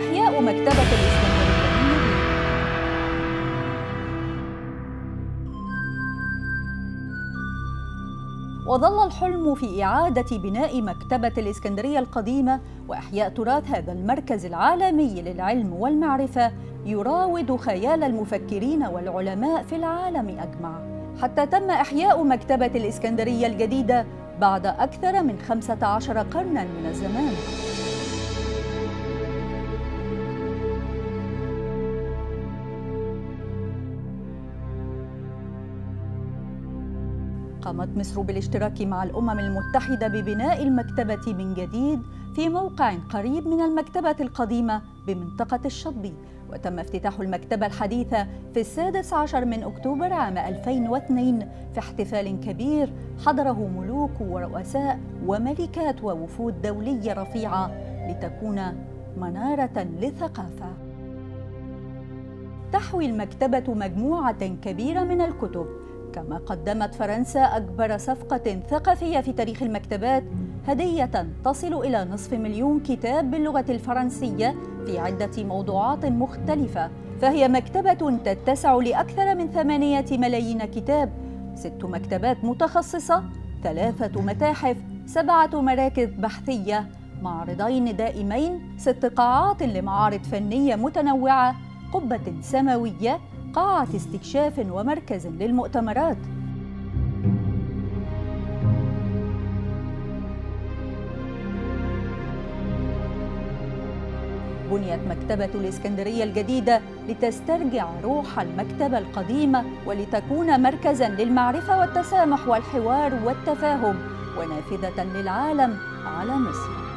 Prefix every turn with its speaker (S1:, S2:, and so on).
S1: إحياء مكتبة الإسكندرية. وظل الحلم في إعادة بناء مكتبة الإسكندرية القديمة وإحياء تراث هذا المركز العالمي للعلم والمعرفة يراود خيال المفكرين والعلماء في العالم أجمع. حتى تم إحياء مكتبة الإسكندرية الجديدة بعد أكثر من 15 قرناً من الزمان. قامت مصر بالاشتراك مع الأمم المتحدة ببناء المكتبة من جديد في موقع قريب من المكتبة القديمة بمنطقة الشطبي وتم افتتاح المكتبة الحديثة في السادس عشر من أكتوبر عام 2002 في احتفال كبير حضره ملوك ورؤساء وملكات ووفود دولية رفيعة لتكون منارة للثقافة تحوي المكتبة مجموعة كبيرة من الكتب كما قدمت فرنسا أكبر صفقة ثقافية في تاريخ المكتبات هدية تصل إلى نصف مليون كتاب باللغة الفرنسية في عدة موضوعات مختلفة. فهي مكتبة تتسع لأكثر من ثمانية ملايين كتاب ست مكتبات متخصصة ثلاثة متاحف سبعة مراكز بحثية معرضين دائمين ست قاعات لمعارض فنية متنوعة قبة سماوية قاعة استكشاف ومركز للمؤتمرات. بنيت مكتبة الإسكندرية الجديدة لتسترجع روح المكتبة القديمة ولتكون مركزاً للمعرفة والتسامح والحوار والتفاهم ونافذة للعالم على مصر.